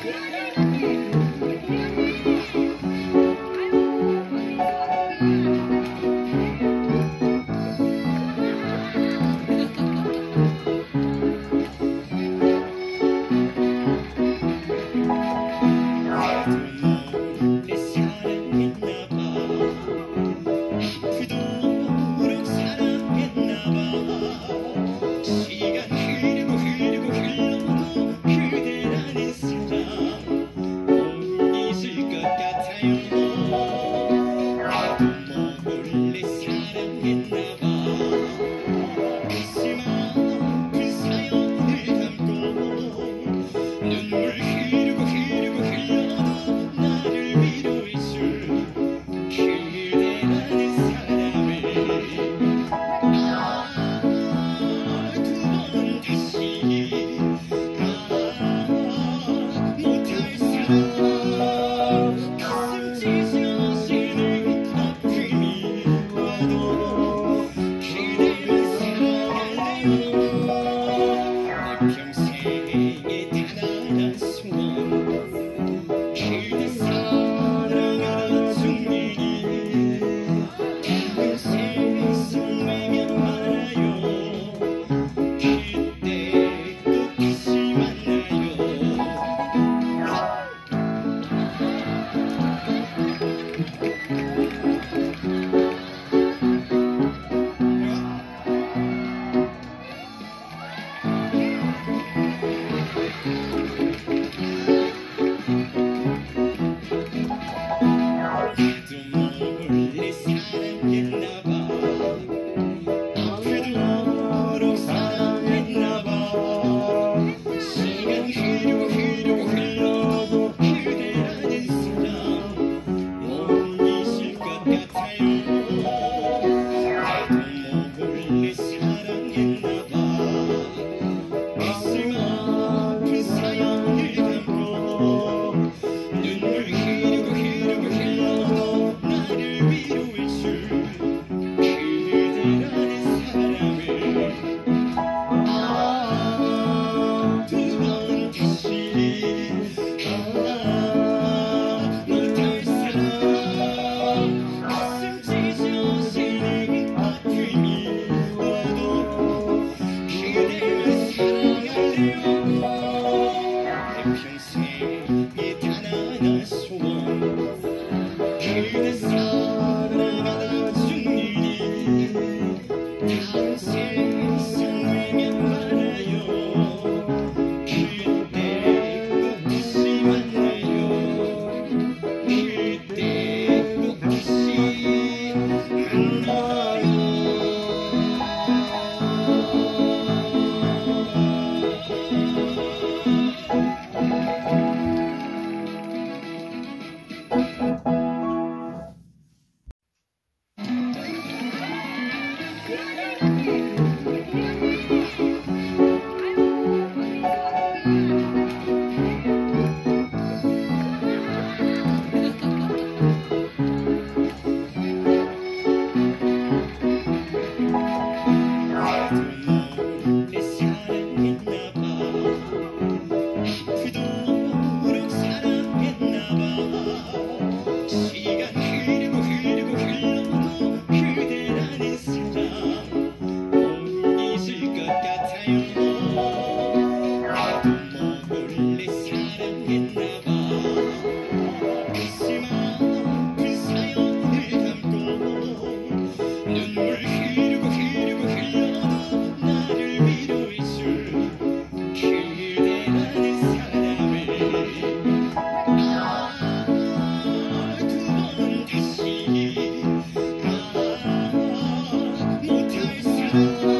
내 Listen, listen, ready. Now ladies. Thank you.